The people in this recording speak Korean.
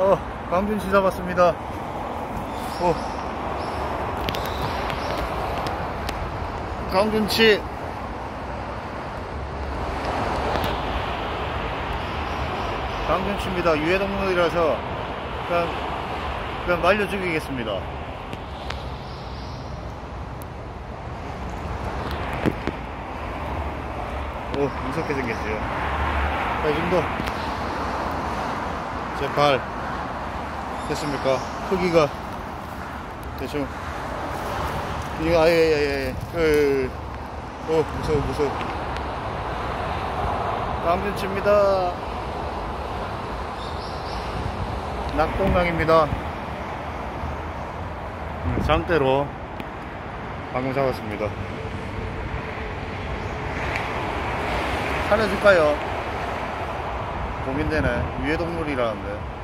어, 강준치 잡았습니다. 어. 강준치. 강준치입니다. 유해동물이라서 그냥, 그냥 말려 죽이겠습니다. 오, 무섭게 생겼죠. 자, 이 정도. 제 발. 됐습니까? 크기가. 대충. 이거, 아예, 예, 예, 예. 어, 무서워, 무서워. 강준치입니다. 낙동강입니다. 음, 장대로 방금 잡았습니다. 살려줄까요? 고민되네. 유해동물이라는데.